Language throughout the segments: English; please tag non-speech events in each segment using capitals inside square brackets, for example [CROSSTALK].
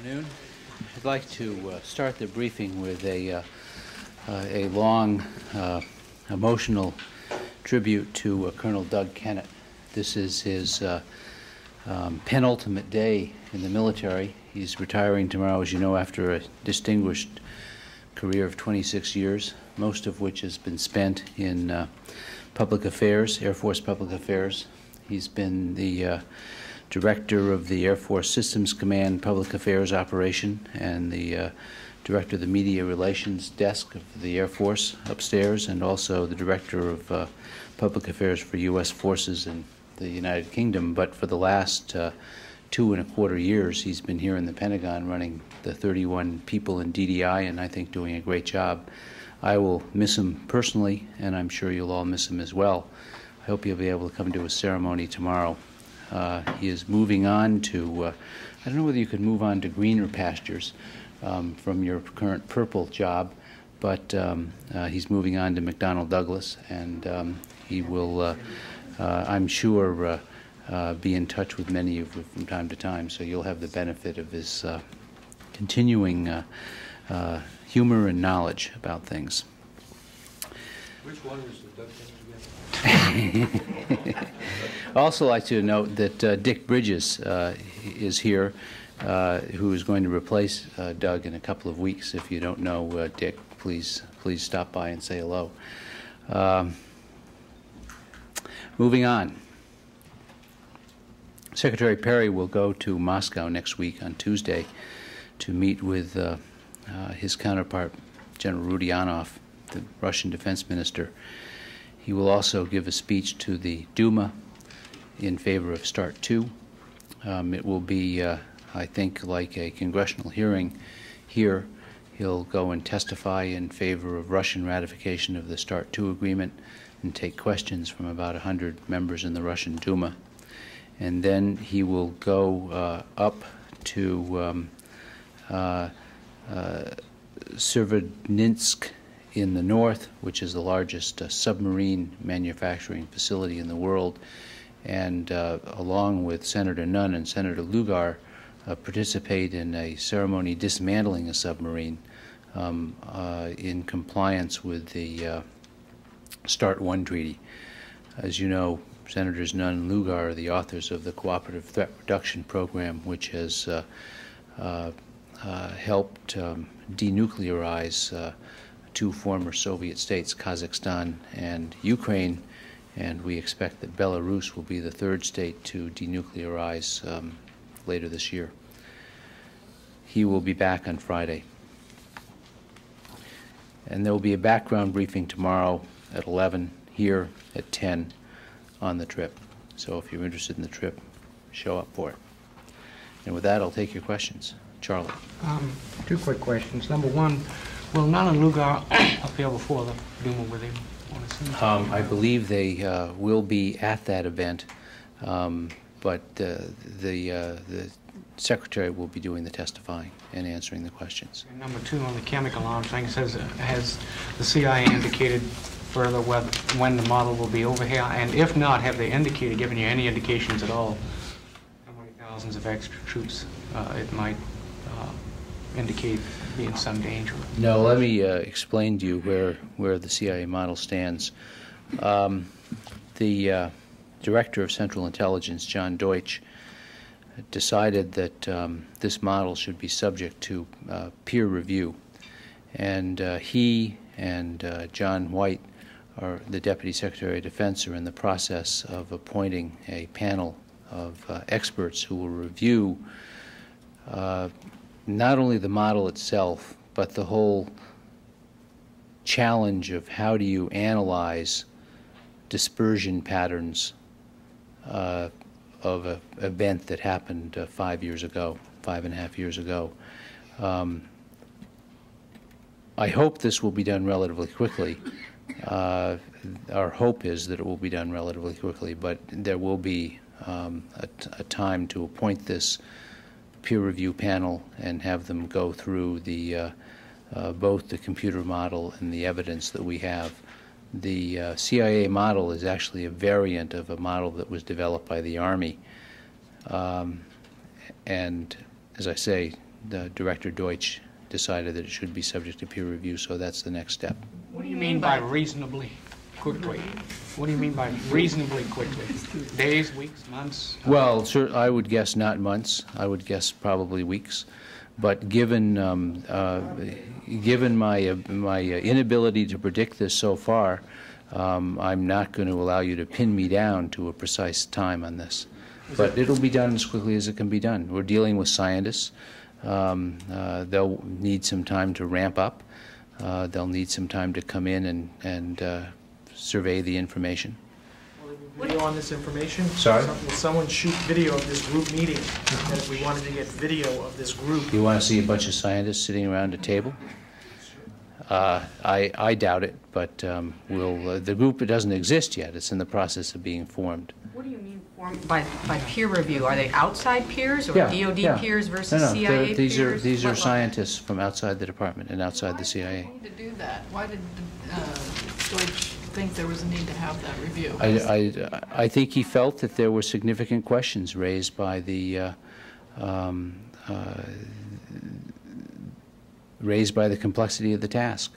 afternoon. I'd like to uh, start the briefing with a, uh, uh, a long, uh, emotional tribute to uh, Colonel Doug Kennett. This is his uh, um, penultimate day in the military. He's retiring tomorrow, as you know, after a distinguished career of 26 years, most of which has been spent in public affairs, Air Force public affairs. He's been the director of the Air Force Systems Command Public Affairs Operation and the uh, director of the Media Relations Desk of the Air Force upstairs, and also the director of uh, Public Affairs for U.S. forces in the United Kingdom. But for the last uh, two and a quarter years, he's been here in the Pentagon running the 31 people in DDI, and I think doing a great job. I will miss him personally, and I'm sure you'll all miss him as well. I hope you'll be able to come to a ceremony tomorrow. Uh, he is moving on to, uh, I don't know whether you could move on to greener pastures um, from your current purple job, but um, uh, he's moving on to McDonnell Douglas, and um, he will, uh, uh, I'm sure, uh, be in touch with many of you from time to time, so you'll have the benefit of his continuing humor and knowledge about things. Which one was the Doug Kennedy again? [LAUGHS] Also like to note that uh, Dick Bridges uh, is here, uh, who is going to replace uh, Doug in a couple of weeks. If you don't know uh, Dick, please, please stop by and say hello. Um, Moving on. Secretary Perry will go to Moscow next week on Tuesday to meet with uh, his counterpart, General Rodionov, the Russian defense minister. He will also give a speech to the Duma in favor of START 2. Um, it will be, uh, I think, like a congressional hearing here. He'll go and testify in favor of Russian ratification of the START 2 agreement and take questions from about 100 members in the Russian Duma. And then he will go uh, up to um, uh, uh, in the north, which is the largest uh, submarine manufacturing facility in the world, and uh, along with Senator Nunn and Senator Lugar, uh, participate in a ceremony dismantling a submarine um, uh, in compliance with the uh, START 1 treaty. As you know, Senators Nunn and Lugar are the authors of the Cooperative Threat Reduction Program, which has uh, helped um, denuclearize two former Soviet states, Kazakhstan and Ukraine, and we expect that Belarus will be the third state to denuclearize um, later this year. He will be back on Friday. And there will be a background briefing tomorrow at 11 here at 10 on the trip. So if you're interested in the trip, show up for it. And with that, I'll take your questions. Charlie. Um, Two quick questions. Number one, will Nunn and Lugar [COUGHS] appear before the Duma with him? on the scene? Um, I believe they uh, will be at that event, um, but uh, the, uh, the secretary will be doing the testifying and answering the questions. And Number two, on the chemical arms thing, says, uh, has the CIA indicated further whether, when the model will be over here? And if not, have they indicated, given you any indications at all, how many thousands of extra troops uh, it might uh, indicate be in some danger? No, let me uh, explain to you where, where the CIA model stands. Um, the uh, director of Central Intelligence, John Deutch, decided that um, this model should be subject to uh, peer review. And uh, he and uh, John White, are, the Deputy Secretary of Defense, are in the process of appointing a panel of uh, experts who will review uh, not only the model itself, but the whole challenge of how do you analyze dispersion patterns uh, of an event that happened uh, five years ago, five and a half years ago. Um, I hope this will be done relatively quickly. Uh, our hope is that it will be done relatively quickly, but there will be um, a, a time to appoint this peer review panel and have them go through the uh, uh, both the computer model and the evidence that we have The uh, CIA model is actually a variant of a model that was developed by the Army. Um, And as I say, the Director Deutch decided that it should be subject to peer review, so that's the next step. What do you mean by reasonably quickly? What do you mean by reasonably quickly? Days, weeks, months? Well, sir, I would guess not months. I would guess probably weeks. But given, um, uh, given my, uh, my inability to predict this so far, um, I'm not going to allow you to pin me down to a precise time on this. But it'll be done as quickly as it can be done. We're dealing with scientists. Um, uh, They'll need some time to ramp up. Uh, They'll need some time to come in and, and uh, survey the information. Will there be video on this information? Sorry? Some- Will someone shoot video of this group meeting? And if we wanted to get video of this group, You want to see a bunch of scientists sitting around a table? Uh, I, I doubt it, but um, we'll, uh, the group doesn't exist yet. It's in the process of being formed. What do you mean formed by, by peer review? Are they outside peers or Yeah, yeah. DOD peers versus no, CIA they're- peers? These are, these are What level? scientists from outside the department and outside the CIA. Why did they need to do that? Why did uh, Deutch think there was a need to have that review? I, I, I think he felt that there were significant questions raised by the, uh, um, uh, raised by the complexity of the task.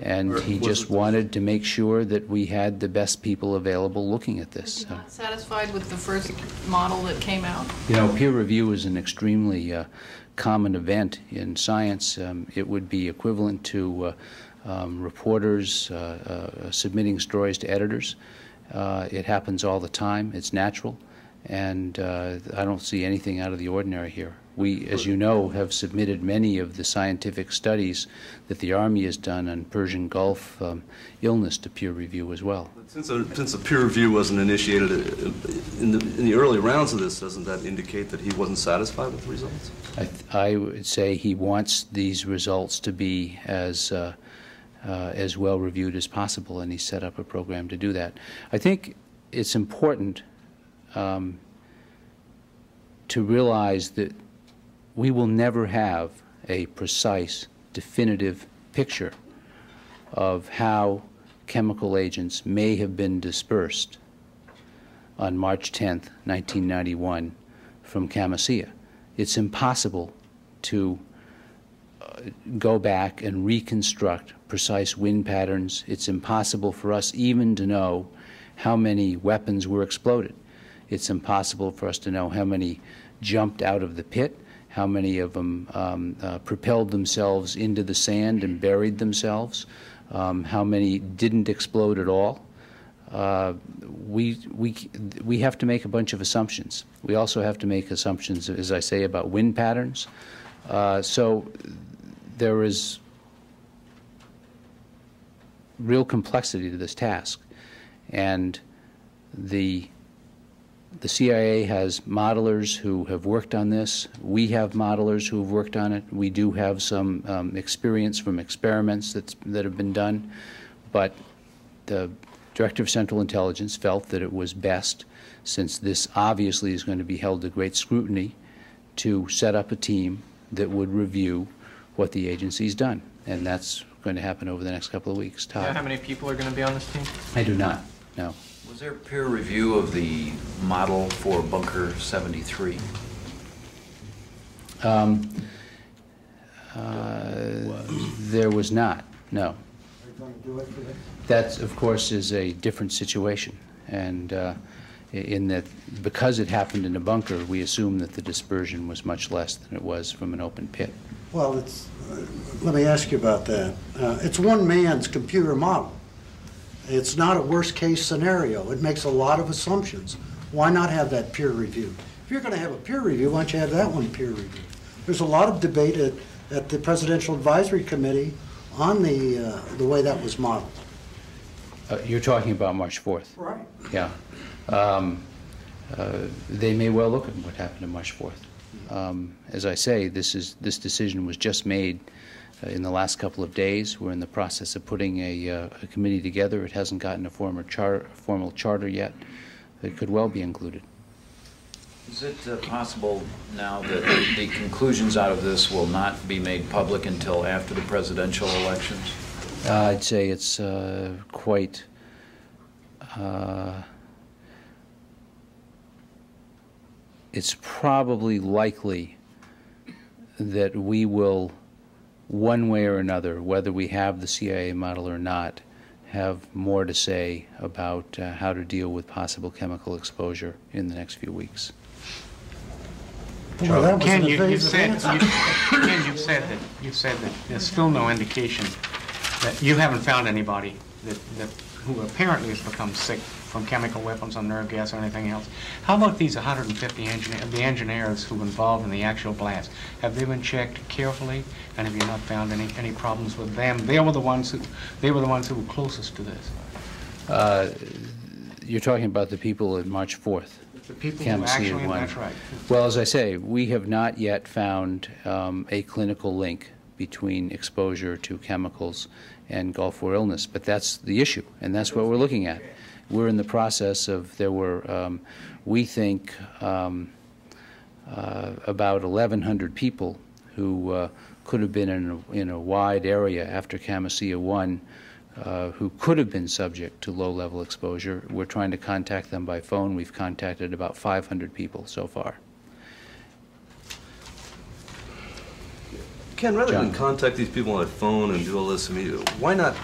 And he just wanted to make sure that we had the best people available looking at this. Was he so. not satisfied with the first model that came out? You know, peer review is an extremely uh, common event in science. Um, It would be equivalent to uh, um, reporters uh, uh, submitting stories to editors. Uh, It happens all the time. It's natural, and uh, I don't see anything out of the ordinary here. We, as you know, have submitted many of the scientific studies that the Army has done on Persian Gulf um, illness to peer review as well. Since a, since a peer review wasn't initiated in the, in the early rounds of this, doesn't that indicate that he wasn't satisfied with the results? I, th- I would say he wants these results to be as, uh, uh, as well reviewed as possible, and he set up a program to do that. I think it's important um, to realize that we will never have a precise, definitive picture of how chemical agents may have been dispersed on March 10th, 1991, from Khamisiyah. It's impossible to go back and reconstruct precise wind patterns. It's impossible for us even to know how many weapons were exploded. It's impossible for us to know how many jumped out of the pit, how many of them um, uh, propelled themselves into the sand and buried themselves, um, how many didn't explode at all. Uh, we, we, we have to make a bunch of assumptions. We also have to make assumptions, as I say, about wind patterns. Uh, so there is real complexity to this task. And the, the CIA has modelers who have worked on this. We have modelers who have worked on it. We do have some um, experience from experiments that's, that have been done. But the Director of Central Intelligence felt that it was best, since this obviously is going to be held to great scrutiny, to set up a team that would review what the agency's done. And that's going to happen over the next couple of weeks. Do you know how many people are going to be on this team? I do not, no. Was there peer review of the model for Bunker 73? Um, uh, There was not, no. That, of course, is a different situation, and uh, in that, because it happened in a bunker, we assume that the dispersion was much less than it was from an open pit. Well, it's, uh, let me ask you about that. Uh, It's one man's computer model. It's not a worst-case scenario. It makes a lot of assumptions. Why not have that peer review? If you're going to have a peer review, why don't you have that one peer review? There's a lot of debate at, at the Presidential Advisory Committee on the, uh, the way that was modeled. Uh, You're talking about March 4th? Right. Yeah. Um, uh, They may well look at what happened on March 4th. Um, As I say, this is, this decision was just made uh, in the last couple of days. We're in the process of putting a uh, a committee together. It hasn't gotten a formal charter, formal charter yet. It could well be included. Is it uh, possible now that the conclusions out of this will not be made public until after the presidential elections? Uh, I'd say it's uh, quite, uh, it's probably likely that we will, one way or another, whether we have the CIA model or not, have more to say about uh, how to deal with possible chemical exposure in the next few weeks. Well, that Ken, you, you said, you, Ken, you've said that, you've said that there's still no indication that you haven't found anybody that, that, who apparently has become sick from chemical weapons on nerve gas or anything else. How about these 150 engineer, the engineers who were involved in the actual blast? Have they been checked carefully, and have you not found any, any problems with them? They were the ones who, they were the ones who were closest to this. Uh, You're talking about the people at March 4th? The people who actually, one. that's right. Well, as I say, we have not yet found um, a clinical link between exposure to chemicals and Gulf War illness, but that's the issue, and that's what we're looking at. We're in the process of, there were, um, we think, um, uh, about 1,100 people who uh, could have been in a, in a wide area after Khamisiyah 1 uh, who could have been subject to low-level exposure. We're trying to contact them by phone. We've contacted about 500 people so far. Ken, rather than contact these people on the phone and do all this, I mean, why not,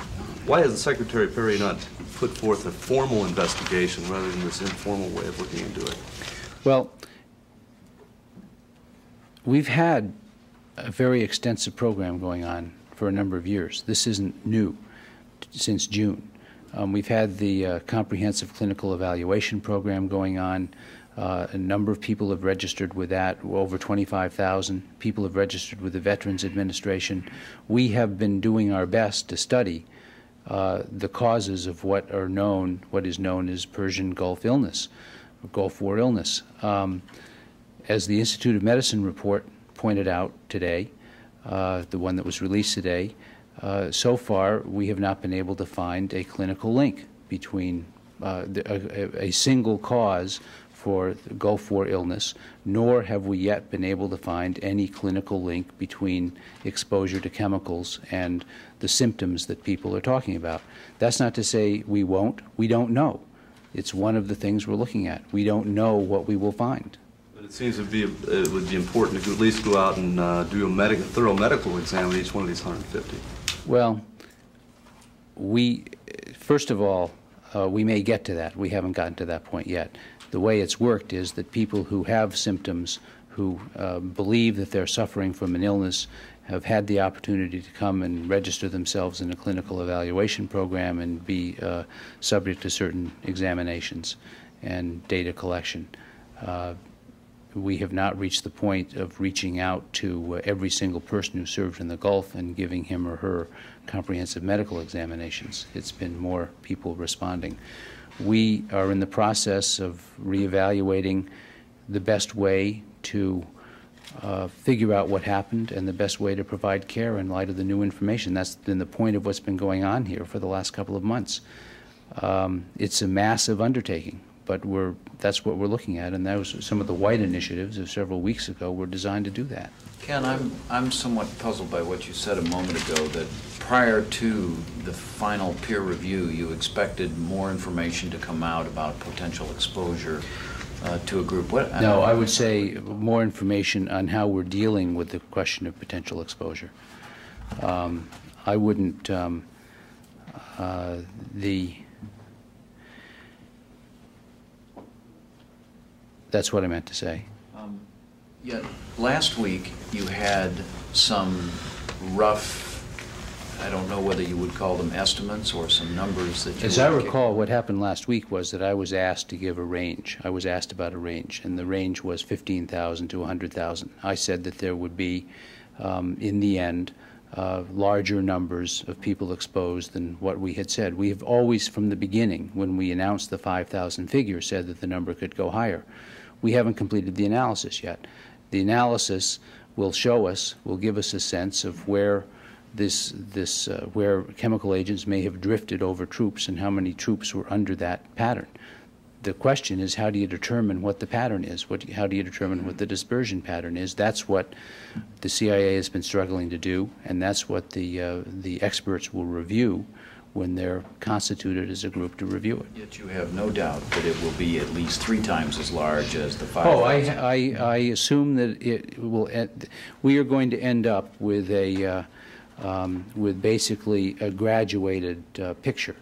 why has the Secretary Perry not put forth a formal investigation rather than this informal way of looking into it? Well, we've had a very extensive program going on for a number of years. This isn't new since June. Um, we've had the uh, comprehensive clinical evaluation program going on. Uh, a number of people have registered with that. Over 25,000 people have registered with the Veterans Administration. We have been doing our best to study uh, the causes of what are known, what is known as Persian Gulf illness, Gulf War illness. Um, as the Institute of Medicine report pointed out today, uh, the one that was released today, uh, so far we have not been able to find a clinical link between uh, the, a, a single cause for the Gulf War illness, nor have we yet been able to find any clinical link between exposure to chemicals and the symptoms that people are talking about. That's not to say we won't. We don't know. It's one of the things we're looking at. We don't know what we will find. But it seems to be, it would be important to at least go out and uh, do a medic, a thorough medical exam of each one of these 150. Well, we, first of all, uh, we may get to that. We haven't gotten to that point yet. The way it's worked is that people who have symptoms, who uh, believe that they're suffering from an illness, have had the opportunity to come and register themselves in a clinical evaluation program and be uh, subject to certain examinations and data collection. Uh, we have not reached the point of reaching out to uh, every single person who served in the Gulf and giving him or her comprehensive medical examinations. It's been more people responding. We are in the process of reevaluating the best way to uh, figure out what happened and the best way to provide care in light of the new information. That's been the point of what's been going on here for the last couple of months. Um, it's a massive undertaking, but we're, that's what we're looking at, and that was some of the White initiatives of several weeks ago were designed to do that. Ken, I'm, I'm somewhat puzzled by what you said a moment ago, that prior to the final peer review, you expected more information to come out about potential exposure uh, to a group. What? No, I would say more information on how we're dealing with the question of potential exposure. Um, I wouldn't, um, uh, the, that's what I meant to say. Um, Yeah, last week, you had some rough, I don't know whether you would call them estimates or some numbers that you... As I recall, what happened last week was that I was asked to give a range. I was asked about a range, and the range was 15,000 to 100,000. I said that there would be, um, in the end, uh, larger numbers of people exposed than what we had said. We have always, from the beginning, when we announced the 5,000 figure, said that the number could go higher. We haven't completed the analysis yet. The analysis will show us, will give us a sense of where this, this, uh, where chemical agents may have drifted over troops and how many troops were under that pattern. the question is, how do you determine what the pattern is? What, how do you determine what the dispersion pattern is? That's what the CIA has been struggling to do, and that's what the, uh, the experts will review when they're constituted as a group to review it. Yet you have no doubt that it will be at least three times as large as the 5,000. Oh, I, I, I assume that it will, end- we are going to end up with a, uh, um, with basically a graduated uh, picture,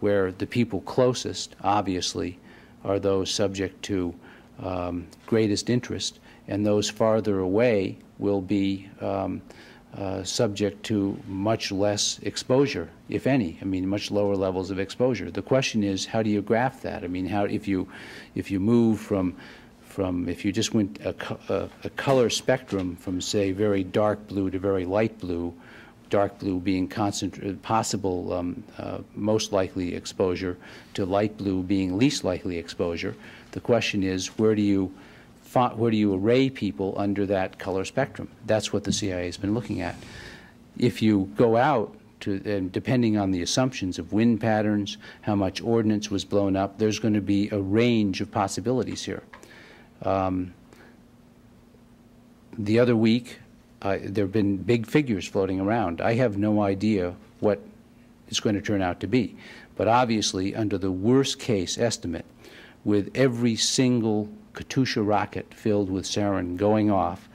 where the people closest, obviously, are those subject to um, greatest interest, and those farther away will be um, uh, subject to much less exposure, if any. I mean, much lower levels of exposure. The question is, how do you graph that? I mean, how if you if you move from from if you just went a, a, a color spectrum from say very dark blue to very light blue, dark blue being possible um, uh, most likely exposure to light blue being least likely exposure. The question is, where do you where do you array people under that color spectrum? That's what the CIA has been looking at. If you go out to, and depending on the assumptions of wind patterns, how much ordnance was blown up, there's going to be a range of possibilities here. Um, the other week, uh, there have been big figures floating around. I have no idea what it's going to turn out to be. But obviously, under the worst case estimate, with every single Katyusha rocket filled with sarin going off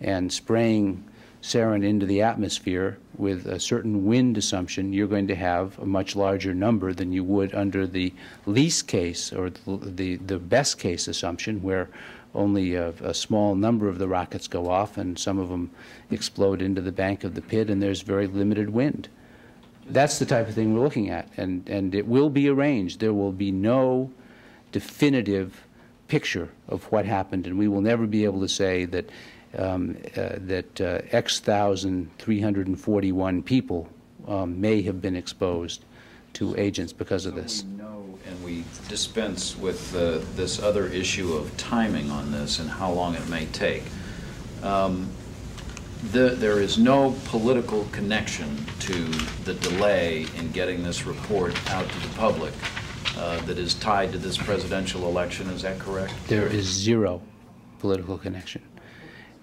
and spraying sarin into the atmosphere with a certain wind assumption, you're going to have a much larger number than you would under the least case or the, the, best case assumption, where only a, a small number of the rockets go off and some of them explode into the bank of the pit, and there's very limited wind. That's the type of thing we're looking at, and, and it will be arranged. There will be no definitive picture of what happened, and we will never be able to say that um, uh, that uh, X thousand three hundred and forty-one people um, may have been exposed to agents because of this. We know and we dispense with uh, this other issue of timing on this and how long it may take. Um, the- There is no political connection to the delay in getting this report out to the public uh, that is tied to this presidential election, is that correct? There is zero political connection.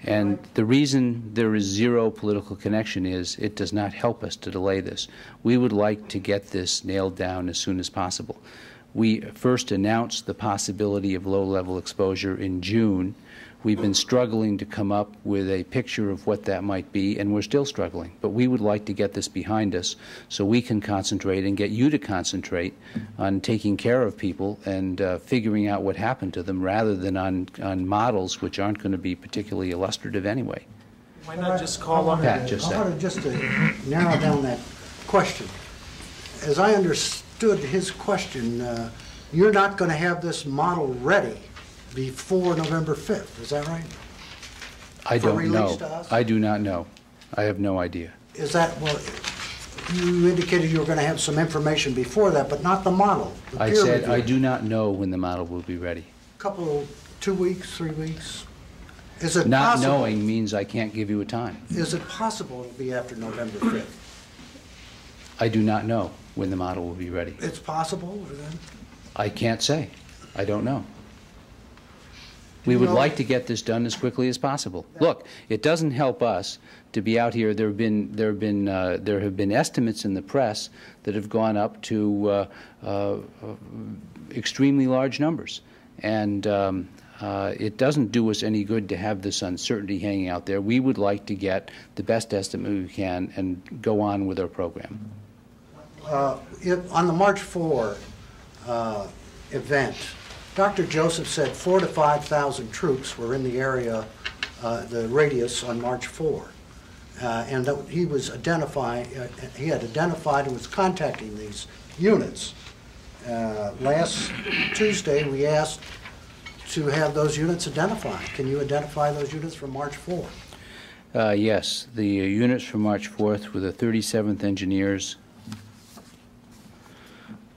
And the reason there is zero political connection is it does not help us to delay this. We would like to get this nailed down as soon as possible. We first announced the possibility of low level exposure in June. We've been struggling to come up with a picture of what that might be, and we're still struggling. But we would like to get this behind us so we can concentrate and get you to concentrate on taking care of people and uh, figuring out what happened to them rather than on, on models which aren't going to be particularly illustrative anyway. Why not just call I up? wanted Pat, just I wanted just to narrow down that question. As I understood his question, uh, you're not going to have this model ready before November 5th, is that right? I For don't know. release to us? I do not know. I have no idea. Is that, well, you indicated you were going to have some information before that, but not the model, the I peer said I review. do not know when the model will be ready. A couple, two weeks, three weeks? Is it possible? Not knowing means I can't give you a time. Is it possible it'll be after November 5th? I do not know when the model will be ready. It's possible, then? I can't say. I don't know. We would like to get this done as quickly as possible. Look, it doesn't help us to be out here. There have been there have been uh, there have been estimates in the press that have gone up to uh, uh, extremely large numbers, and. Um, uh, it doesn't do us any good to have this uncertainty hanging out there. We would like to get the best estimate we can and go on with our program. Uh, if- On the March 4 uh, event, Dr. Joseph said four to 5,000 troops were in the area, uh, the radius on March 4. Uh, And that he was identifying, uh, he had identified and was contacting these units. Uh, Last Tuesday, we asked to have those units identified. Can you identify those units from March 4? Uh, Yes, the uh, units from March 4th were the 37th Engineers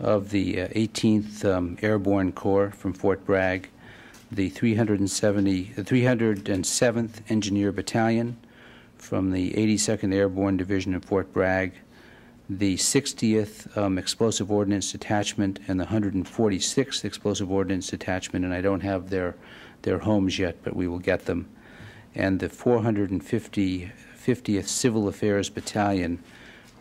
of the uh, 18th um, Airborne Corps from Fort Bragg, the 370, the 307th Engineer Battalion from the 82nd Airborne Division in Fort Bragg, the 60th um, explosive ordnance detachment and the 146th explosive ordnance detachment, and I don't have their, their homes yet, but we will get them, and the 450 50th Civil Affairs Battalion,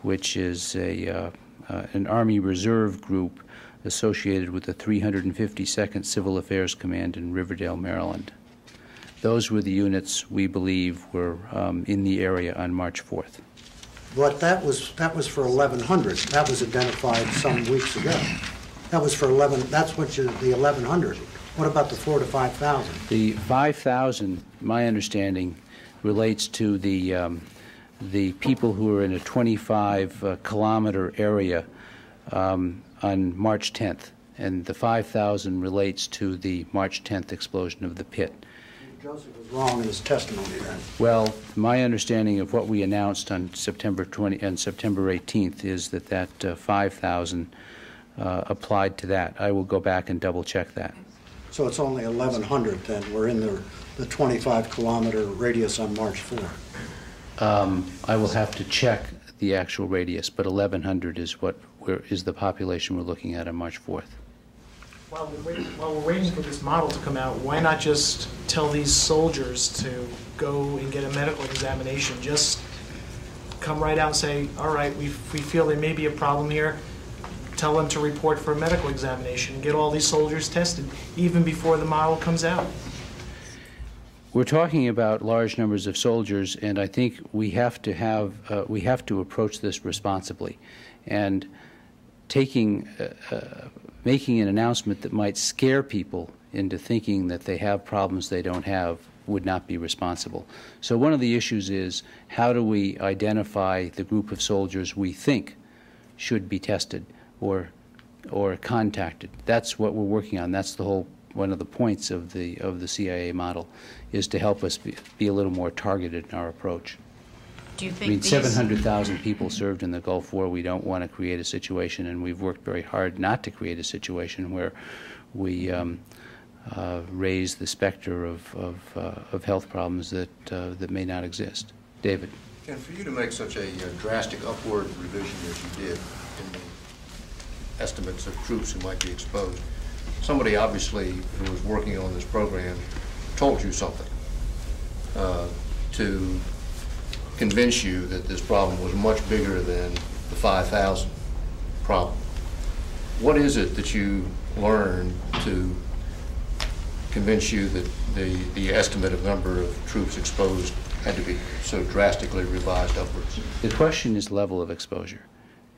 which is a, uh, uh, an Army Reserve group associated with the 352nd Civil Affairs Command in Riverdale, Maryland. Those were the units we believe were um, in the area on March 4th. But that was, that was for 1,100. That was identified some weeks ago. That was for 11, that's what you, the 1,100. What about the 4 to 5,000? The 5,000, my understanding, relates to the, um, the people who are in a 25-kilometer area um, on March 10th, and the 5,000 relates to the March 10th explosion of the pit. Joseph was wrong in his testimony then. Well, my understanding of what we announced on September 20, and September 18th is that that uh, 5,000 uh, applied to that. I will go back and double-check that. So it's only 1,100 then. We're in the, the 25-kilometer radius on March 4. Um, I will have to check the actual radius, but 1,100 is what, we're- is the population we're looking at on March 4th. While we're waiting, while we're waiting for this model to come out, why not just tell these soldiers to go and get a medical examination? Just come right out and say, all right, we, we feel there may be a problem here. Tell them to report for a medical examination get all these soldiers tested even before the model comes out. We're talking about large numbers of soldiers, and I think we have to have, uh, we have to approach this responsibly. And taking, uh, uh, making an announcement that might scare people into thinking that they have problems they don't have would not be responsible. So one of the issues is, how do we identify the group of soldiers we think should be tested or, or contacted? That's what we're working on. That's the whole, one of the points of the, of the CIA model, is to help us be, be a little more targeted in our approach. Do you think I mean, 700,000 people served in the Gulf War. We don't want to create a situation, and we've worked very hard not to create a situation where we um, uh, raise the specter of, of, uh, of health problems that, uh, that may not exist. David? And for you to make such a uh, drastic upward revision as you did in the estimates of troops who might be exposed, somebody obviously who was working on this program told you something uh, to convince you that this problem was much bigger than the 5,000 problem. What is it that you learned to convince you that the, the estimate of number of troops exposed had to be so drastically revised upwards? The question is level of exposure.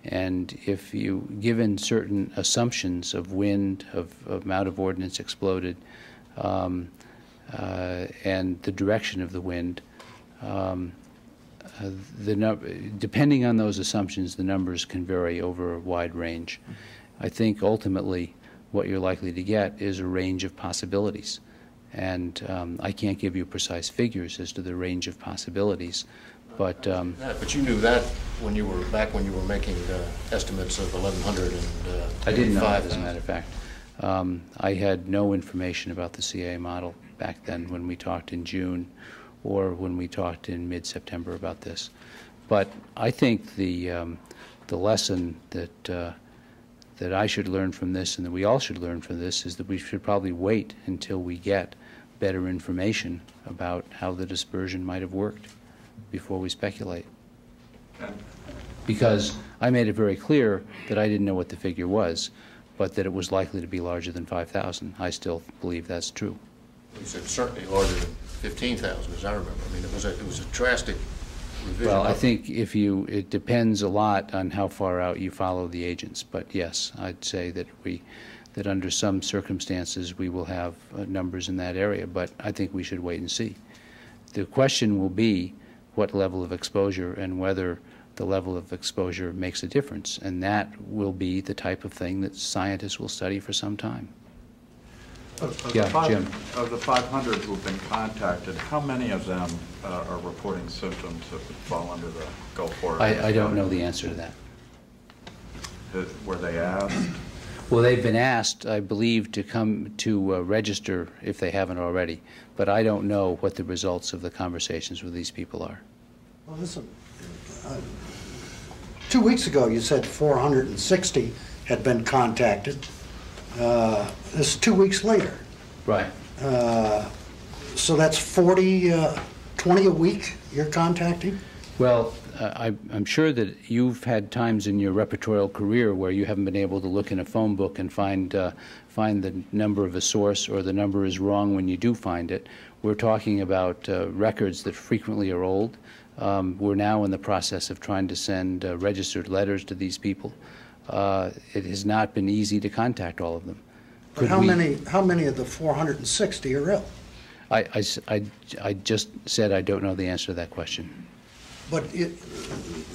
And if you, given certain assumptions of wind, of, of amount of ordnance exploded, um, uh, and the direction of the wind, um, uh, the num- depending on those assumptions, the numbers can vary over a wide range. I think ultimately what you're likely to get is a range of possibilities. And um, I can't give you precise figures as to the range of possibilities, but um, But you knew that when you were, back when you were making uh, estimates of 1,100 and uh, I didn't know that, as a matter of fact. Um, I had no information about the CA model back then when we talked in June or when we talked in mid-September about this. But I think the, um, the lesson that, uh, that I should learn from this and that we all should learn from this is that we should probably wait until we get better information about how the dispersion might have worked before we speculate. Because I made it very clear that I didn't know what the figure was, but that it was likely to be larger than 5,000. I still believe that's true. You said certainly larger than 15,000, as I remember. I mean, it was a, it was a drastic revision. Well, I think if you, it depends a lot on how far out you follow the agents, but yes, I'd say that we, that under some circumstances, we will have uh, numbers in that area, but I think we should wait and see. The question will be what level of exposure and whether the level of exposure makes a difference, and that will be the type of thing that scientists will study for some time. Of- of the Yeah, five- Jim. Of the 500 who've been contacted, how many of them uh, are reporting symptoms that would fall under the Gulf War? I, I don't know the answer to that. Uh, Were they asked? Well, they've been asked, I believe, to come to uh, register if they haven't already, but I don't know what the results of the conversations with these people are. Well, listen, uh, two weeks ago, you said 460 had been contacted. Uh, This is two weeks later. Right. Uh, So that's 40, uh, 20 a week you're contacting? Well, uh, I- I'm sure that you've had times in your repertorial career where you haven't been able to look in a phone book and find, uh, find the number of a source, or the number is wrong when you do find it. We're talking about uh, records that frequently are old. Um, We're now in the process of trying to send uh, registered letters to these people. Uh, It has not been easy to contact all of them. But how we- many, how many of the 460 are ill? I I I just said I don't know the answer to that question. But it,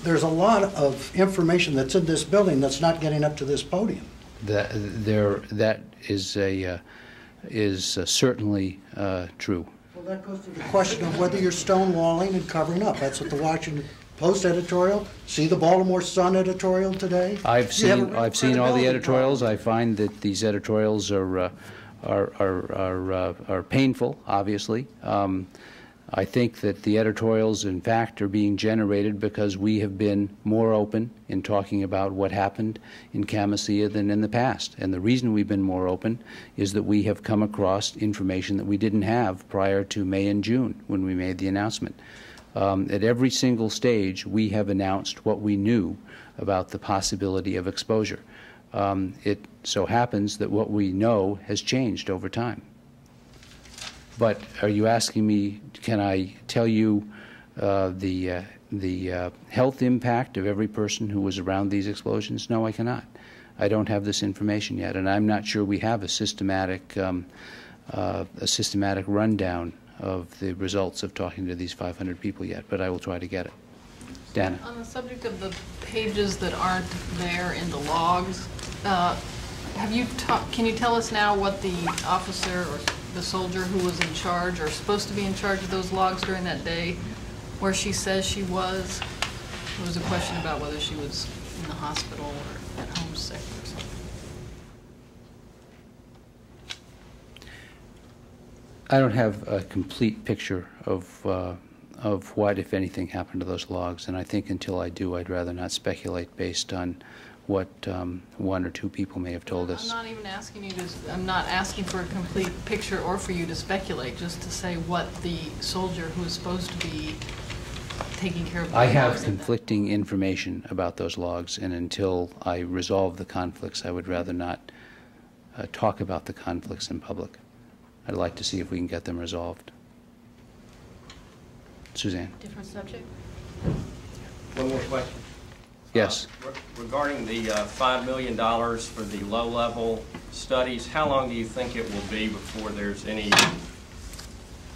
there's a lot of information that's in this building that's not getting up to this podium. That, there, that is a, uh, is uh, certainly uh, true. Well, that goes to the question of whether you're stonewalling and covering up. That's what the Washington Post editorial, see the Baltimore Sun editorial today? I've You seen, I've seen all the editorials. problem. I find that these editorials are, uh, are, are, are uh, are painful, obviously. Um, I think that the editorials, in fact, are being generated because we have been more open in talking about what happened in Khamisiyah than in the past. And the reason we've been more open is that we have come across information that we didn't have prior to May and June when we made the announcement. Um, At every single stage, we have announced what we knew about the possibility of exposure. Um, It so happens that what we know has changed over time. But are you asking me, can I tell you uh, the, uh, the uh, health impact of every person who was around these explosions? No, I cannot. I don't have this information yet, and I'm not sure we have a systematic, um, uh, a systematic rundown of the results of talking to these 500 people yet, but I will try to get it. Dana? On the subject of the pages that aren't there in the logs, uh, have you, can you tell us now what the officer or the soldier who was in charge or supposed to be in charge of those logs during that day, where she says she was? There was a question about whether she was in the hospital or at home sick or something. I don't have a complete picture of, uh, of what, if anything, happened to those logs, and I think until I do, I'd rather not speculate based on what um, one or two people may have told us. I'm not even asking you to, I'm not asking for a complete picture or for you to speculate, just to say what the soldier who is supposed to be taking care of the I have logs in that- conflicting information about those logs, and until I resolve the conflicts, I would rather not uh, talk about the conflicts in public. I'd like to see if we can get them resolved. Suzanne? Different subject? One more question. Yes. Uh, re- Regarding the uh, $5 million for the low-level studies, how long do you think it will be before there's any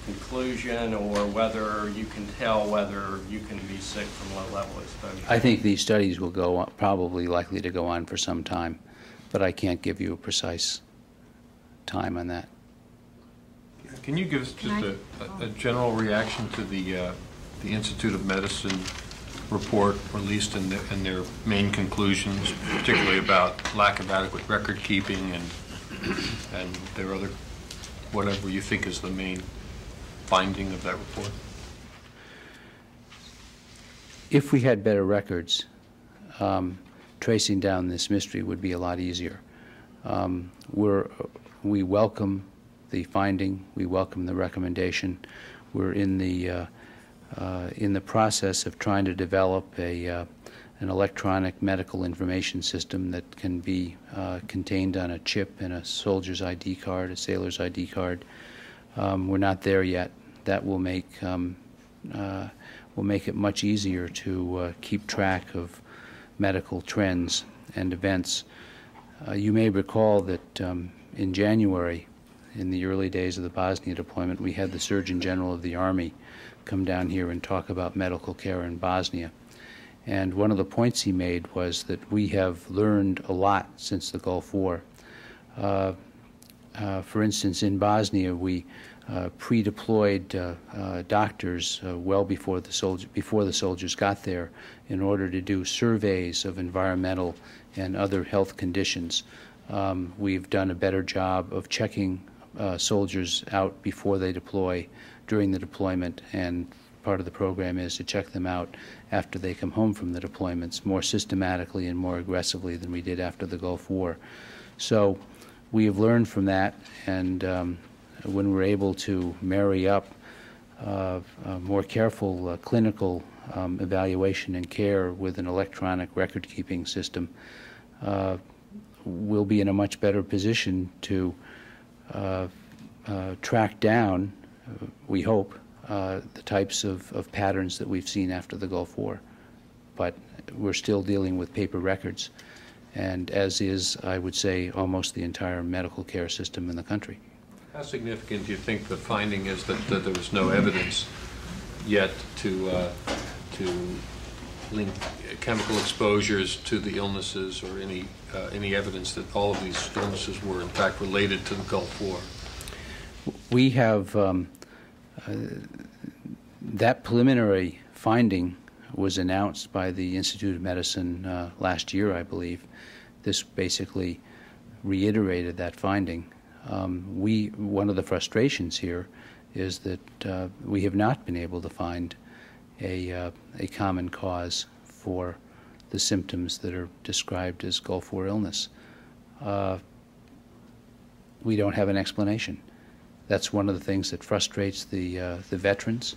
conclusion or whether you can tell whether you can be sick from low-level exposure? I think these studies will go, on- probably likely to go on for some time, but I can't give you a precise time on that. Can you give us just a, a- a general reaction to the, uh, the Institute of Medicine report released in their, in their main conclusions, particularly about lack of adequate record keeping and, and their other, whatever you think is the main finding of that report? If we had better records, um, tracing down this mystery would be a lot easier. Um, We're, we welcome the finding, we welcome the recommendation. We're in the, uh, uh, in the process of trying to develop a, uh, an electronic medical information system that can be uh, contained on a chip in a soldier's ID card, a sailor's ID card. Um, We're not there yet. That will make, um, uh, will make it much easier to uh, keep track of medical trends and events. Uh, You may recall that um, in January, in the early days of the Bosnia deployment, we had the Surgeon General of the Army come down here and talk about medical care in Bosnia. And one of the points he made was that we have learned a lot since the Gulf War. Uh, uh, for instance, in Bosnia, we uh, pre-deployed uh, uh, doctors uh, well before the soldier before the soldiers got there, in order to do surveys of environmental and other health conditions. Um, we've done a better job of checking soldiers out before they deploy, during the deployment, and part of the program is to check them out after they come home from the deployments more systematically and more aggressively than we did after the Gulf War. So we have learned from that, and um, when we're able to marry up uh, more careful uh, clinical um, evaluation and care with an electronic record-keeping system, uh, we'll be in a much better position to uh, uh, track down, we hope, uh, the types of, of patterns that we've seen after the Gulf War. But we're still dealing with paper records, and as is, I would say, almost the entire medical care system in the country. How significant do you think the finding is that, that there was no evidence yet to, uh, to link chemical exposures to the illnesses or any, uh, any evidence that all of these illnesses were in fact related to the Gulf War? We have, um, that preliminary finding was announced by the Institute of Medicine uh, last year, I believe. This basically reiterated that finding. Um, we, one of the frustrations here is that uh, we have not been able to find a, uh, a common cause for the symptoms that are described as Gulf War illness. Uh, we don't have an explanation. That's one of the things that frustrates the, uh, the veterans,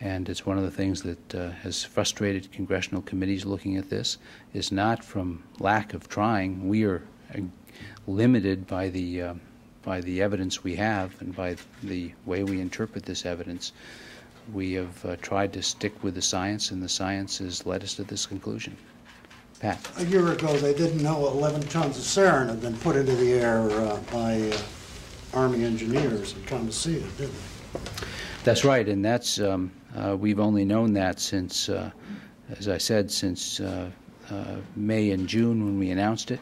and it's one of the things that uh, has frustrated congressional committees looking at this, is not from lack of trying. We are uh, limited by the, uh, by the evidence we have and by the way we interpret this evidence. We have uh, tried to stick with the science, and the science has led us to this conclusion. Pat? A year ago, they didn't know 11 tons of sarin had been put into the air uh, by Army engineers in Khamisiyah, didn't they? That's right, and that's um, uh, we've only known that since, uh, as I said, since uh, uh, May and June when we announced it.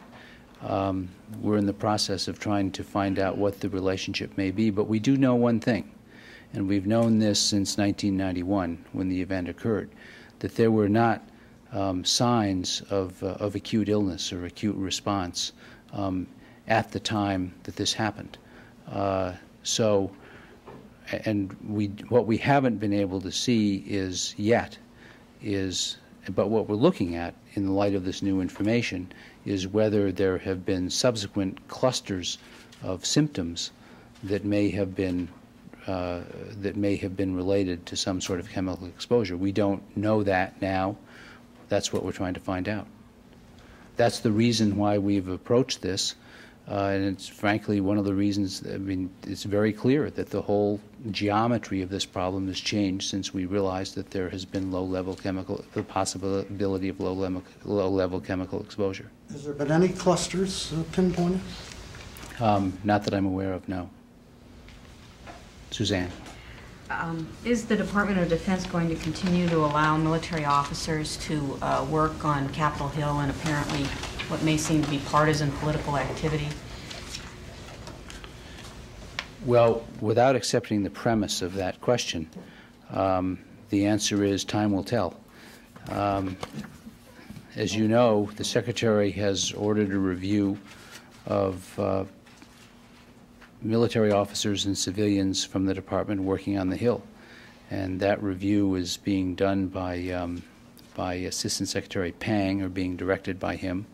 Um, we're in the process of trying to find out what the relationship may be, but we do know one thing, and we've known this since 1991 when the event occurred, that there were not um, signs of, uh, of acute illness or acute response um, at the time that this happened. Uh, so, and we, what we haven't been able to see is yet is, but what we're looking at in the light of this new information is whether there have been subsequent clusters of symptoms that may have been uh, that may have been related to some sort of chemical exposure. We don't know that now. That's what we're trying to find out. That's the reason why we've approached this uh, and it's frankly one of the reasons, I mean, it's very clear that the whole geometry of this problem has changed since we realized that there has been low-level chemical, the possibility of low-level low level chemical exposure. Has there been any clusters uh, pinpointed? Um, not that I'm aware of, no. Suzanne. Um, Is the Department of Defense going to continue to allow military officers to uh, work on Capitol Hill and apparently what may seem to be partisan political activity? Well, without accepting the premise of that question, um, the answer is time will tell. Um, as you know, the Secretary has ordered a review of uh, military officers and civilians from the department working on the Hill. And that review is being done by um, by Assistant Secretary Pang or being directed by him.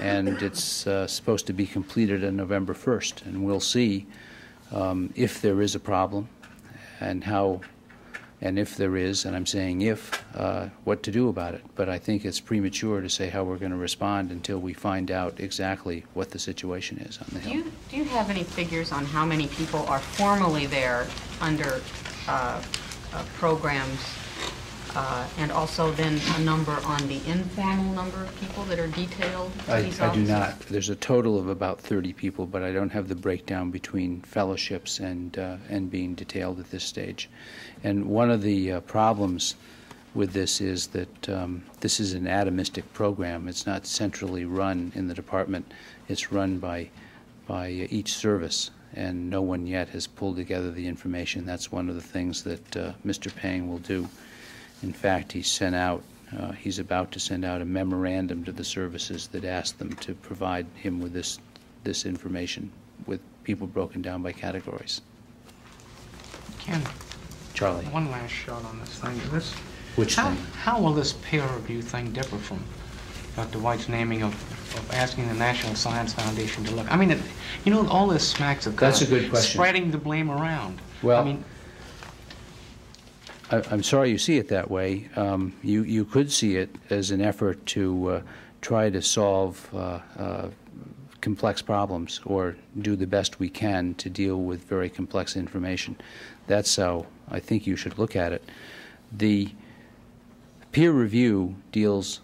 And it's uh, supposed to be completed on November 1st. And we'll see um, if there is a problem and how, and if there is, and I'm saying if, uh, what to do about it. But I think it's premature to say how we're going to respond until we find out exactly what the situation is on the Do Hill. you, do you have any figures on how many people are formally there under uh, uh, programs uh, and also then a number on the informal number of people that are detailed to I, these I do not. There's a total of about 30 people, but I don't have the breakdown between fellowships and, uh, and being detailed at this stage. And one of the uh, problems with this is that um, this is an atomistic program. It's not centrally run in the department. It's run by, by each service, and no one yet has pulled together the information. That's one of the things that uh, Mr. Pang will do. In fact, he sent out, uh, he's about to send out a memorandum to the services that asked them to provide him with this, this information with people broken down by categories. Ken? Charlie? One last shot on this thing. This, Which how, thing? how will this peer review thing differ from Dr. White's naming of, of asking the National Science Foundation to look? I mean, it, you know, all this smacks of That's a good question. Spreading the blame around. Well- I mean, I- I'm sorry you see it that way. Um, You you could see it as an effort to uh, try to solve uh, uh, complex problems or do the best we can to deal with very complex information. That's how I think you should look at it. The peer review deals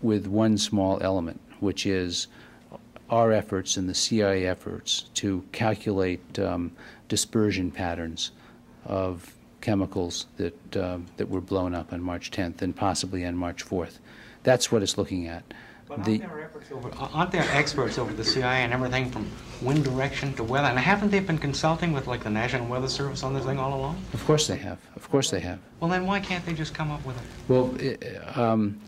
with one small element, which is our efforts and the CIA efforts to calculate um, dispersion patterns of chemicals that, um, that were blown up on March 10th and possibly on March 4th. That's what it's looking at. But The- aren't there, over, aren't there experts over the CIA and everything from wind direction to weather? And haven't they been consulting with like the National Weather Service on this thing all along? Of course they have. Of course they have. Well, then why can't they just come up with it? Well, i- um,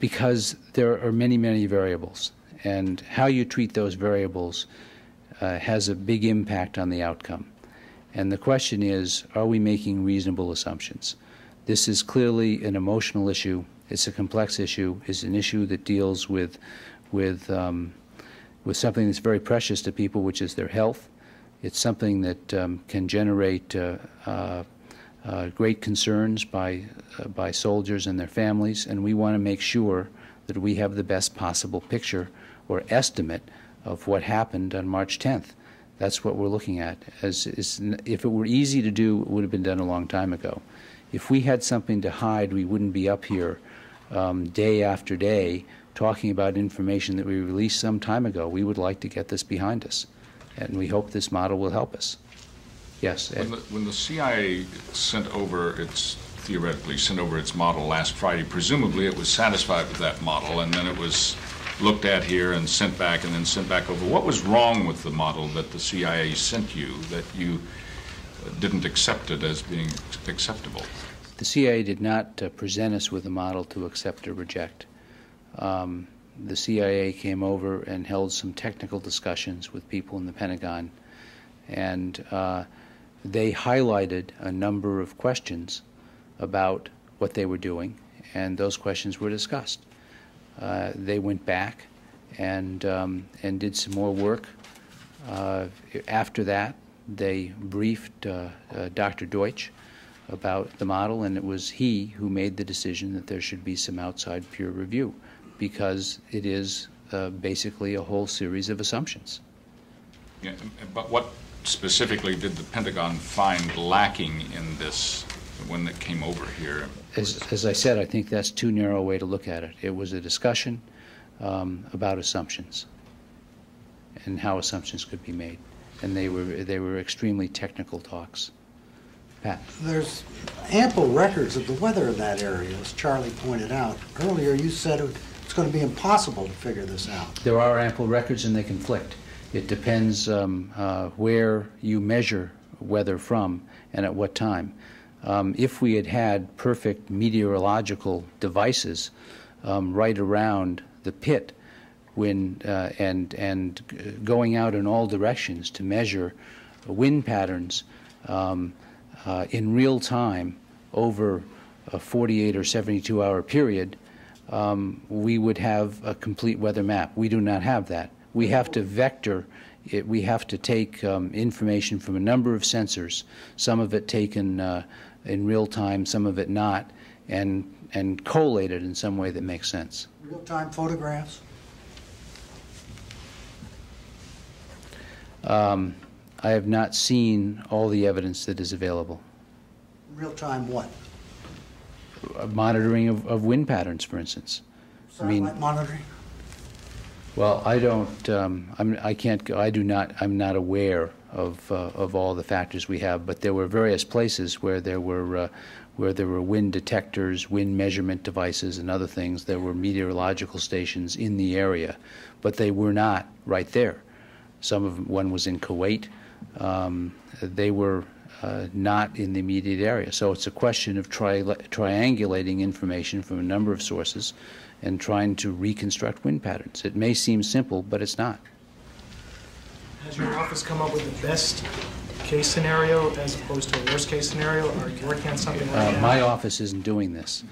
because there are many, many variables, and how you treat those variables uh, has a big impact on the outcome. And the question is, are we making reasonable assumptions? This is clearly an emotional issue. It's a complex issue. It's an issue that deals with, with, um, with something that's very precious to people, which is their health. It's something that um, can generate uh, uh, uh, great concerns by, uh, by soldiers and their families, and we want to make sure that we have the best possible picture or estimate of what happened on March 10th. That's what we're looking at. As, is, if it were easy to do, it would have been done a long time ago. If we had something to hide, we wouldn't be up here um, day after day talking about information that we released some time ago. We would like to get this behind us, and we hope this model will help us. Yes, When the, when the CIA sent over its, theoretically, sent over its model last Friday, presumably it was satisfied with that model, and then it was looked at here and sent back and then sent back over. What was wrong with the model that the CIA sent you that you didn't accept it as being acceptable? The CIA did not uh, present us with a model to accept or reject. Um, the CIA came over and held some technical discussions with people in the Pentagon, and uh, they highlighted a number of questions about what they were doing, and those questions were discussed. Uh, they went back and um, and did some more work. Uh, after that, they briefed uh, uh, Dr. Deutch about the model, and it was he who made the decision that there should be some outside peer review because it is basically a whole series of assumptions. Yeah, but what specifically did the Pentagon find lacking in this when it came over here? As, as I said, I think that's too narrow a way to look at it. It was a discussion um, about assumptions and how assumptions could be made, and they were they were extremely technical talks. Pat. There's ample records of the weather in that area, as Charlie pointed out. Earlier, you said it's going to be impossible to figure this out. There are ample records and they conflict. It depends um, uh, where you measure weather from and at what time. Um, if we had had perfect meteorological devices um, right around the pit when, uh, and, and going out in all directions to measure wind patterns um, uh, in real time over a 48 or 72 hour period, um, we would have a complete weather map. We do not have that. We have to vector, it, we have to take um, information from a number of sensors, some of it taken uh, in real time, some of it not, and, and collate it in some way that makes sense. Real-time photographs? Um, I have not seen all the evidence that is available. Real-time what? Uh, Monitoring of, of wind patterns, for instance. I mean, Satellite monitoring? Well, I don't, um, I'm, I can't, go- I do not, I'm not aware of, uh, of all the factors we have, but there were various places where there were, uh, where there were wind detectors, wind measurement devices, and other things. There were meteorological stations in the area, but they were not right there. Some of, one was in Kuwait. Um, They were uh, not in the immediate area. So it's a question of tri- triangulating information from a number of sources and trying to reconstruct wind patterns. It may seem simple, but it's not. Has your office come up with the best case scenario as opposed to a worst case scenario? Are you working on something right Uh, now? My office isn't doing this.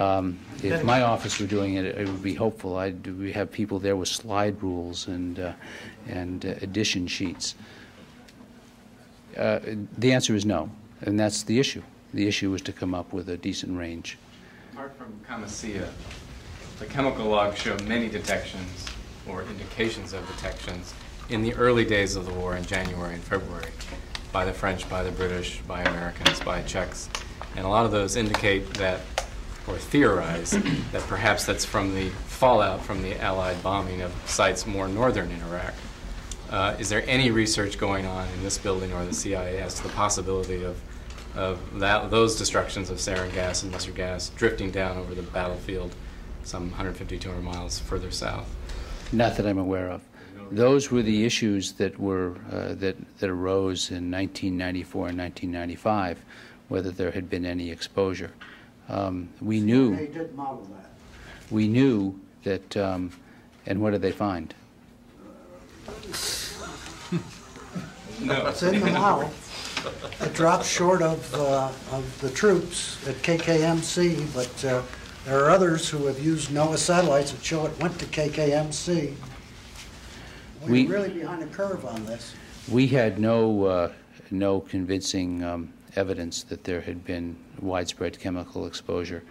Um, If my office were doing it, it would be hopeful. I'd, we have people there with slide rules and, uh, and uh, addition sheets. Uh, The answer is no, and that's the issue. The issue is to come up with a decent range. Apart from Khamisiyah, the chemical logs show many detections or indications of detections in the early days of the war in January and February by the French, by the British, by Americans, by Czechs. And a lot of those indicate that, or theorize, [COUGHS] that perhaps that's from the fallout from the Allied bombing of sites more northern in Iraq. Uh, is there any research going on in this building or the CIA as to the possibility of, of that, those destructions of sarin gas and mustard gas drifting down over the battlefield some 150, 200 miles further south? Not that I'm aware of. Those were the issues that were, uh, that, that arose in 1994 and 1995, whether there had been any exposure. Um, We knew. They did model that. we knew that, um, and what did they find? No. It's in the model. It drops short of, uh, of the troops at KKMC, but uh, there are others who have used NOAA satellites that show it went to KKMC. We- We're really behind the curve on this. We had no, uh, no convincing um, evidence that there had been widespread chemical exposure.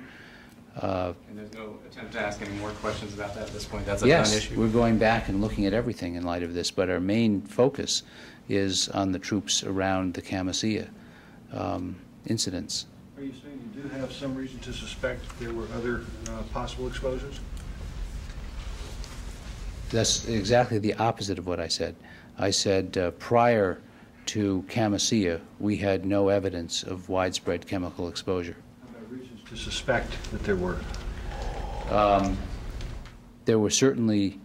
Uh, And there's no attempt to ask any more questions about that at this point? That's a Yes, non-issue? we're going back and looking at everything in light of this, but our main focus is on the troops around the Khamisiyah um, incidents. Are you saying you do have some reason to suspect there were other uh, possible exposures? That's exactly the opposite of what I said. I said uh, prior to Khamisiyah, we had no evidence of widespread chemical exposure. Reasons to suspect that there were? Um, There were certainly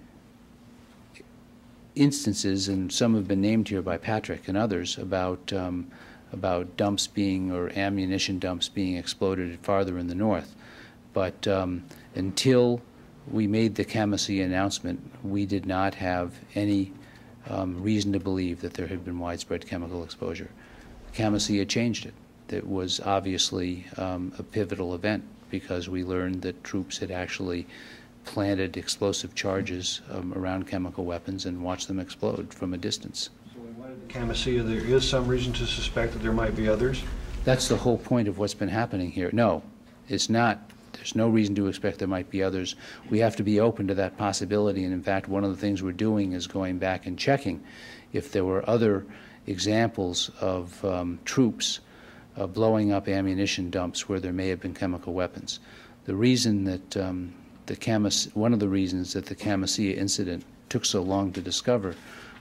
instances, and some have been named here by Patrick and others, about, um, about dumps being, or ammunition dumps being exploded farther in the north. But um, until we made the Khamisiyah announcement, we did not have any um, reason to believe that there had been widespread chemical exposure. Khamisiyah changed it. That was obviously um, a pivotal event because we learned that troops had actually planted explosive charges um, around chemical weapons and watched them explode from a distance. So in light of the there is some reason to suspect that there might be others? That's the whole point of what's been happening here. No, it's not. There's no reason to expect there might be others. We have to be open to that possibility, and in fact, one of the things we're doing is going back and checking if there were other examples of um, troops uh, blowing up ammunition dumps where there may have been chemical weapons. The reason that um, the Camas, one of the reasons that the Khamisiyah incident took so long to discover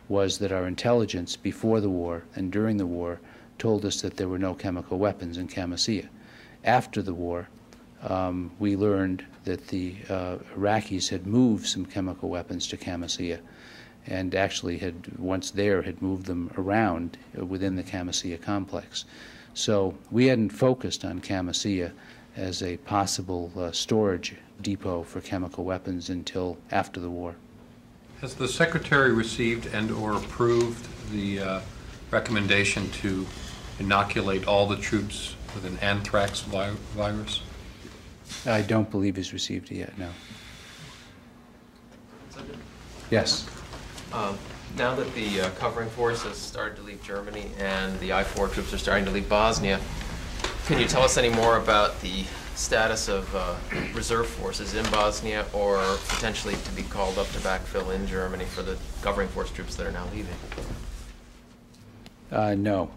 was that our intelligence before the war and during the war told us that there were no chemical weapons in Khamisiyah. After the war, um, we learned that the uh, Iraqis had moved some chemical weapons to Khamisiyah and actually had, once there, had moved them around uh, within the Khamisiyah complex. So we hadn't focused on Khamisiyah as a possible uh, storage depot for chemical weapons until after the war. Has the Secretary received and/or approved the uh, recommendation to inoculate all the troops with an anthrax vi- virus? I don't believe he's received it yet, no. Yes. Um, Now that the uh, covering force has started to leave Germany and the IFOR troops are starting to leave Bosnia, can you tell us any more about the status of uh, reserve forces in Bosnia or potentially to be called up to backfill in Germany for the covering force troops that are now leaving? Uh, no.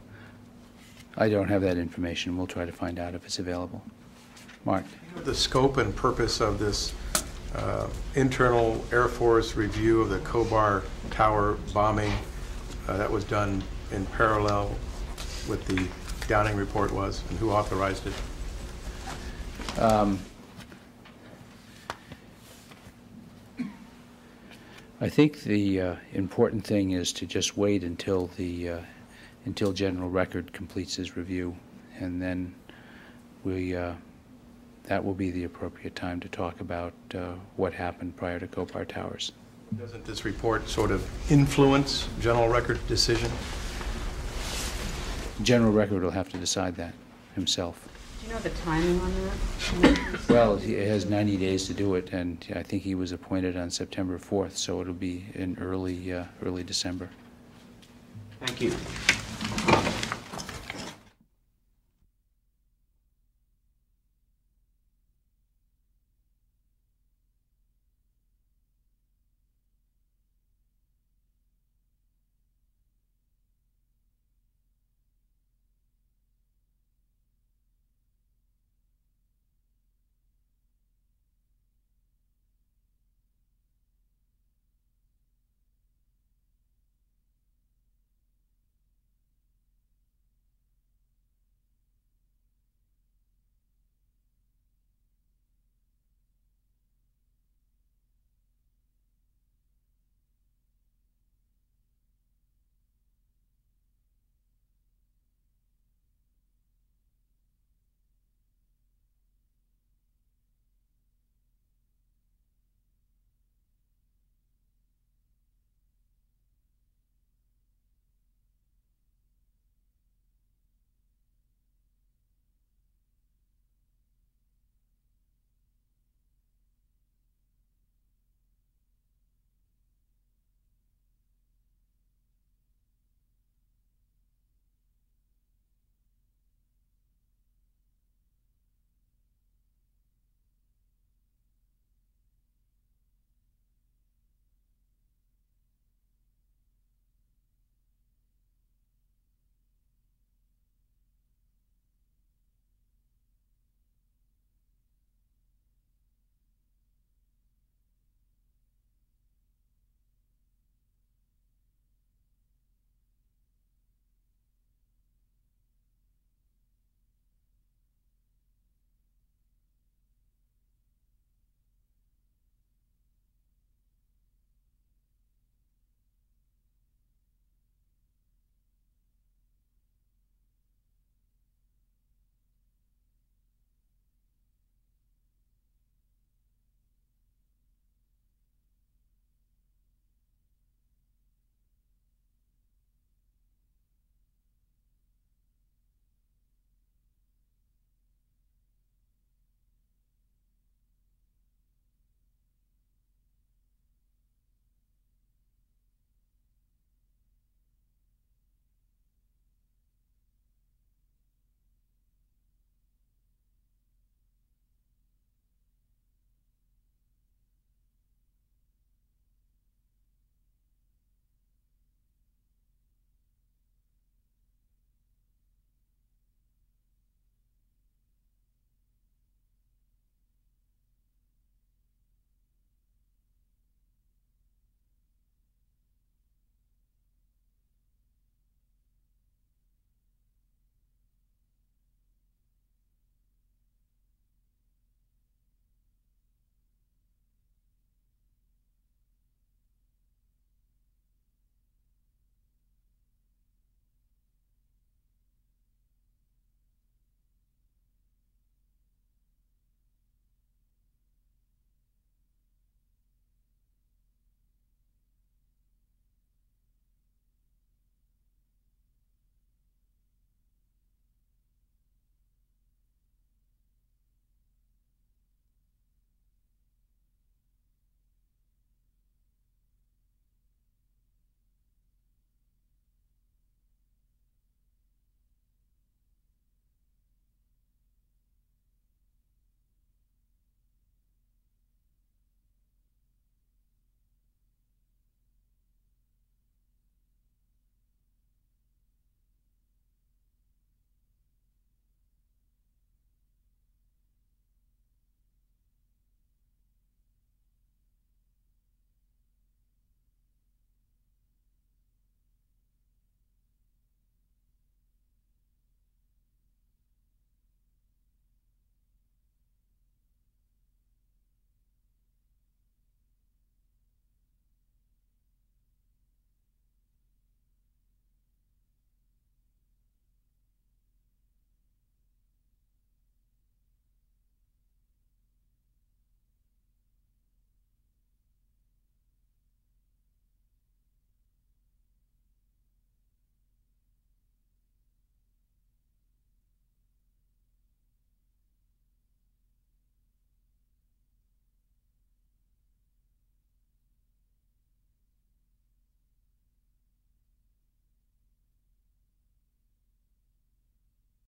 I don't have that information. We'll try to find out if it's available. Mark? The scope and purpose of this uh, internal Air Force review of the Khobar Tower bombing uh, that was done in parallel with the Downing report was, and who authorized it? Um, I think the uh, important thing is to just wait until the, uh, until General Record completes his review, and then we, uh, that will be the appropriate time to talk about uh, what happened prior to Khobar Towers. Doesn't this report sort of influence general record decision? General Record will have to decide that himself. Do you know the timing on that? Well, he has 90 days to do it, and I think he was appointed on September 4th, so it'll be in early, uh, early December. Thank you.